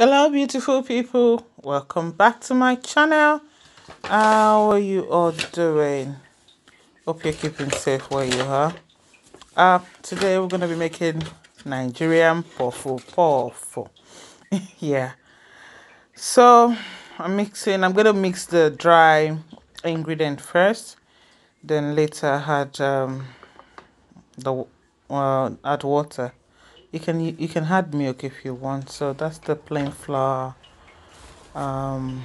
hello beautiful people. Welcome back to my channel. How are you all doing? Hope you're keeping safe where you are. Uh today we're going to be making nigerian puff puff yeah. So i'm mixing i'm going to mix the dry ingredient first then later add um the uh, add water you can you can add milk if you want. So that's the plain flour. Um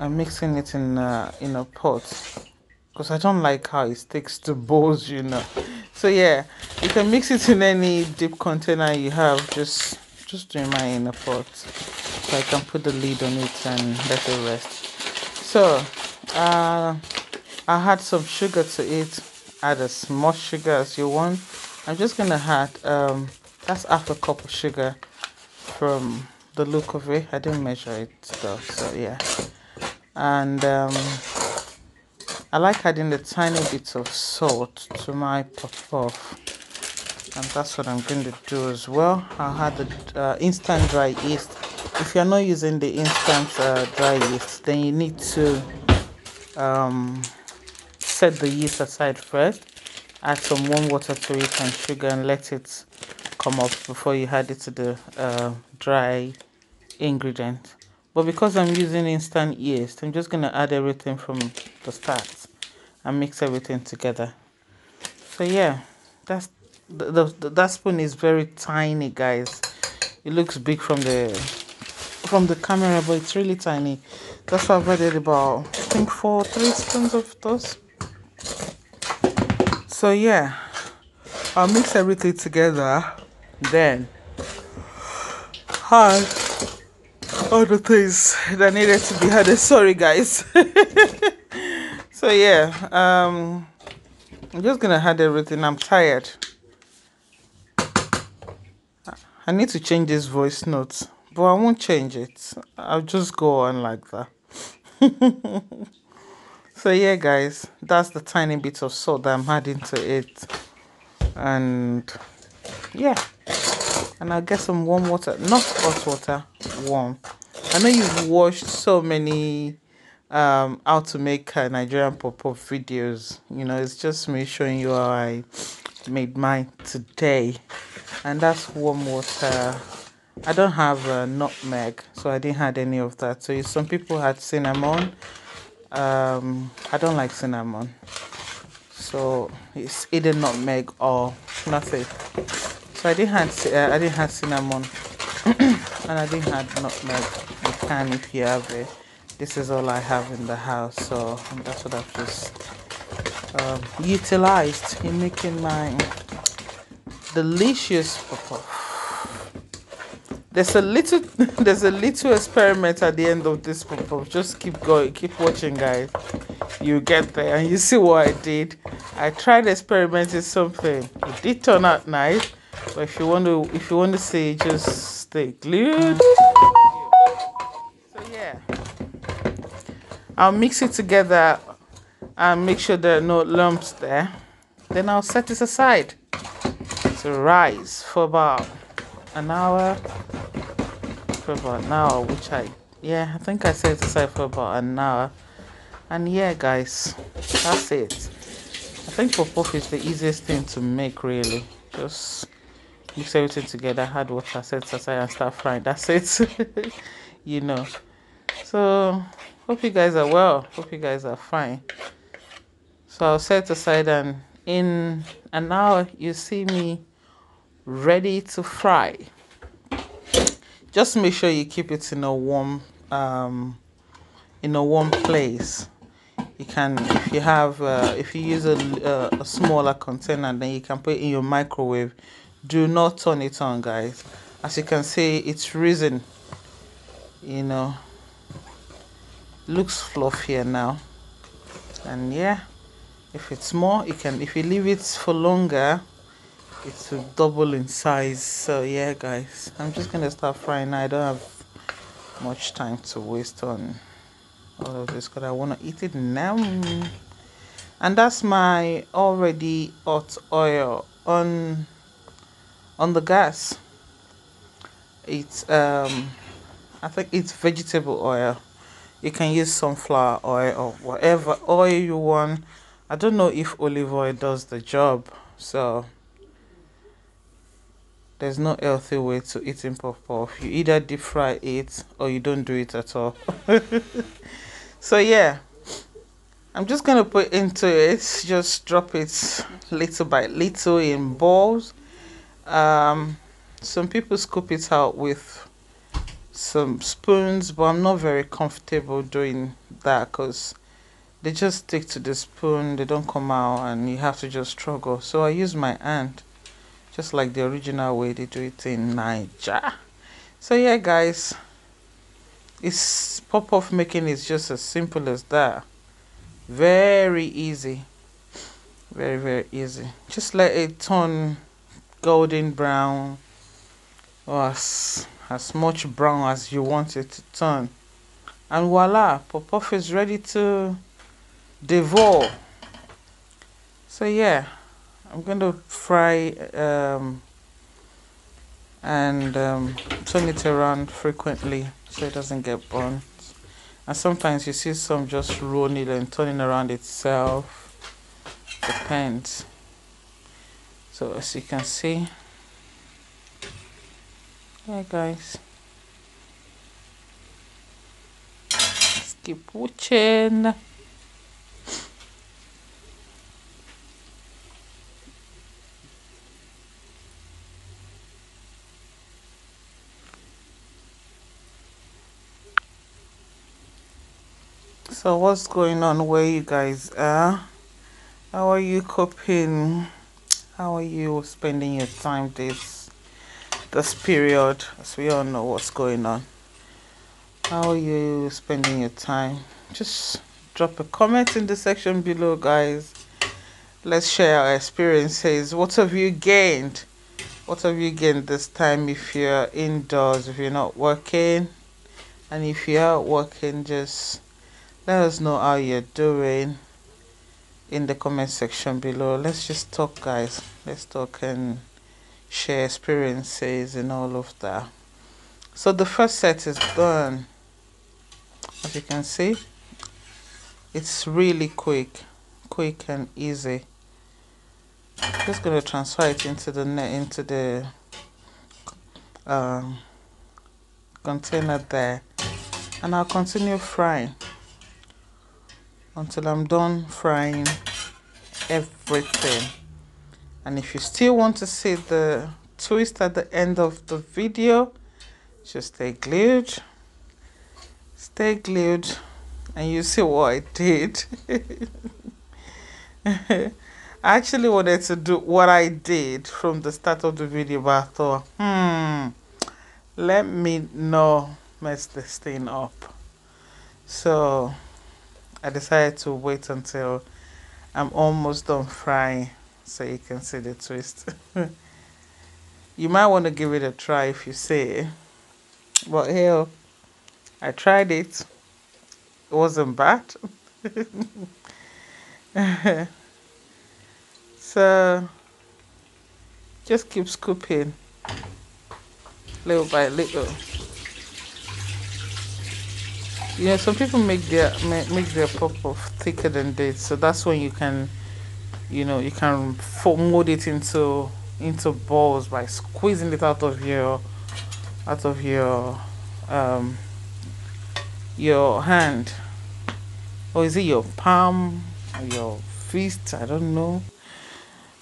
i'm mixing it in uh, in a pot. Because i don't like how it sticks to bowls you know. So yeah you can mix it in any deep container you have. Just just doing mine in a pot. So i can put the lid on it and let it rest. So uh i add some sugar to it add as much sugar as you want I'm just gonna add um that's half a cup of sugar from the look of it. I didn't measure it though, so yeah. And um, I like adding a tiny bit of salt to my puff puff. And that's what I'm going to do as well. I'll add the uh, instant dry yeast. If you're not using the instant uh, dry yeast, then you need to um, set the yeast aside first add some warm water to it and sugar and let it come up before you add it to the uh, dry ingredient. But because I'm using instant yeast I'm just gonna add everything from the start and mix everything together. So yeah that's the, the, that spoon is very tiny guys. It looks big from the from the camera but it's really tiny. That's why I've added about I think four three spoons of those so yeah I'll mix everything together then add all the things that needed to be added. Sorry guys. So yeah um I'm just gonna add everything. I'm tired. I need to change this voice note but I won't change it. I'll just go on like that so yeah guys that's the tiny bit of salt that i'm adding to it. And yeah. And i'll get some warm water not hot water warm. I know you've watched so many um how to make a nigerian puff-puff videos. You know it's just me showing you how i made mine today. And that's warm water. I don't have nutmeg so i didn't add any of that. So some people had cinnamon um i don't like cinnamon. So it's either nutmeg or nothing. So i didn't have uh, i didn't have cinnamon. And i didn't have nutmeg. You can if you have it. This is all i have in the house so that's what i've just um, utilized in making my delicious puff puff there's a little there's a little experiment at the end of this pop just keep going keep watching guys. You get there and you see what i did. I tried experimenting something. It did turn out nice but if you want to if you want to see just stay glued. So yeah. I'll mix it together and make sure there are no lumps there. Then i'll set this aside to rise for about an hour for about an hour which i yeah i think i set aside for about an hour. And yeah guys that's it. I think for puff is the easiest thing to make really. Just mix everything together add water set aside and start frying. That's it. You know. So hope you guys are well. Hope you guys are fine. So i'll set aside and in an hour you see me ready to fry. Just make sure you keep it in a warm um, in a warm place. You can if you have uh, if you use a, a, a, smaller container then you can put it in your microwave. Do not turn it on guys. As you can see it's risen you know looks fluffier now. And yeah if it's more you can if you leave it for longer it will double in size so yeah guys. I'm just gonna start frying i don't have much time to waste on all of this because i want to eat it now. And that's my already hot oil on on the gas. It's um i think it's vegetable oil. You can use sunflower oil or whatever oil you want. I don't know if olive oil does the job so there's no healthy way to eating puff puff you either deep fry it or you don't do it at all. So yeah. I'm just gonna put into it just drop it little by little in balls. Um some people scoop it out with some spoons but i'm not very comfortable doing that because they just stick to the spoon they don't come out and you have to just struggle. So i use my hand just like the original way they do it in Niger. So yeah guys, it's puff-puff making is just as simple as that. Very easy. Very very easy. Just let it turn golden brown or as, as much brown as you want it to turn. And voila, puff-puff is ready to devour. So yeah. I'm going to fry um, and um, turn it around frequently so it doesn't get burnt. And sometimes you see some just rolling and turning around itself. Depends. So as you can see, yeah guys. Keep watching. So what's going on where you guys are? How are you coping? How are you spending your time this this period? As we all know what's going on. How are you spending your time? Just drop a comment in the section below guys. Let's share our experiences. What have you gained? What have you gained this time if you're indoors, if you're not working? And if you are working, just let us know how you're doing in the comment section below. Let's just talk guys. Let's talk and share experiences and all of that. So the first set is done. As you can see it's really quick quick and easy. Just to transfer it into the net into the um, container there. And I'll continue frying until I'm done frying everything. And if you still want to see the twist at the end of the video just stay glued. Stay glued and you see what I did. I actually wanted to do what I did from the start of the video but I thought hmm let me not mess this thing up. So I decided to wait until I'm almost done frying so you can see the twist. you might want to give it a try if you see But here, I tried it. It wasn't bad. so, just keep scooping little by little know some people make their make their puff puff thicker than this so that's when you can you know you can mold it into into balls by squeezing it out of your out of your um your hand. Or is it your palm or your fist? I don't know.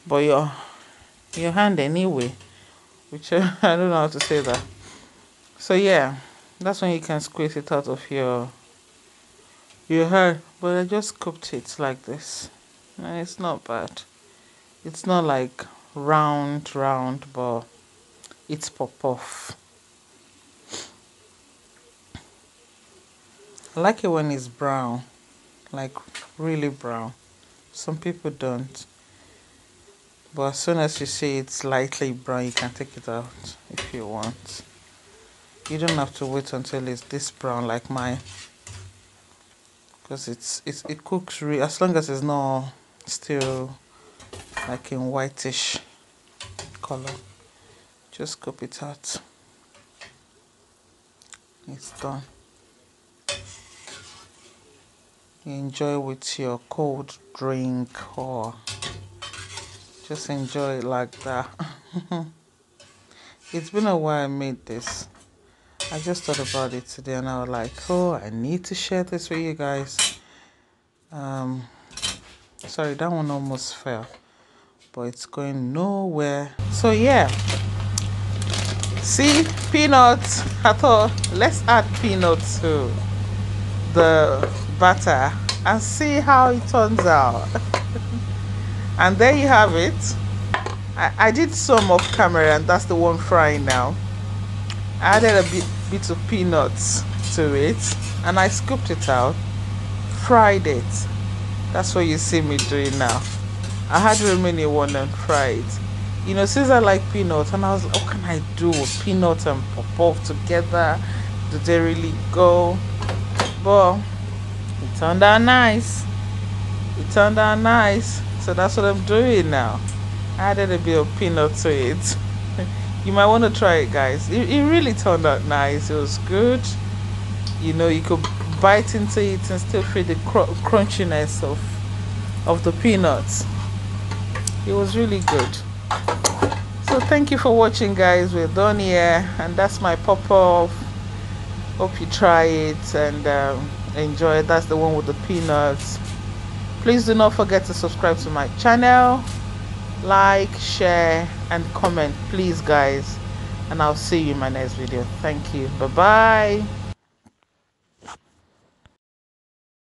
But your your hand anyway which i don't know how to say that. So yeah that's when you can squeeze it out of your your hair. But I just cooked it like this. And it's not bad. It's not like round round but it's puff puff. I like it when it's brown. Like really brown. Some people don't. But as soon as you see it's lightly brown you can take it out if you want you don't have to wait until it's this brown like mine. Because it's, it's it cooks really as long as it's not still like in whitish color. Just scoop it out. It's done. Enjoy with your cold drink or just enjoy it like that. It's been a while I made this I just thought about it today and I was like oh I need to share this with you guys. Um sorry that one almost fell but it's going nowhere. So yeah. See peanuts. I thought let's add peanuts to the butter and see how it turns out. And there you have it. I, I did some off camera and that's the one frying now. I added a bit, bit of peanuts to it and I scooped it out fried it. That's what you see me doing now. I had remaining one and fried. You know since I like peanuts and I was like what can I do with peanuts and pop together? Do they really go? But it turned out nice. It turned out nice. So that's what i'm doing now. I added a bit of peanut to it you might want to try it guys. It, it really turned out nice. It was good. You know you could bite into it and still feel the cr crunchiness of of the peanuts. It was really good. So thank you for watching guys. We're done here and that's my puff-puff. Hope you try it and um, enjoy it. That's the one with the peanuts. Please do not forget to subscribe to my channel. Like share and comment please guys. And i'll see you in my next video. Thank you. Bye bye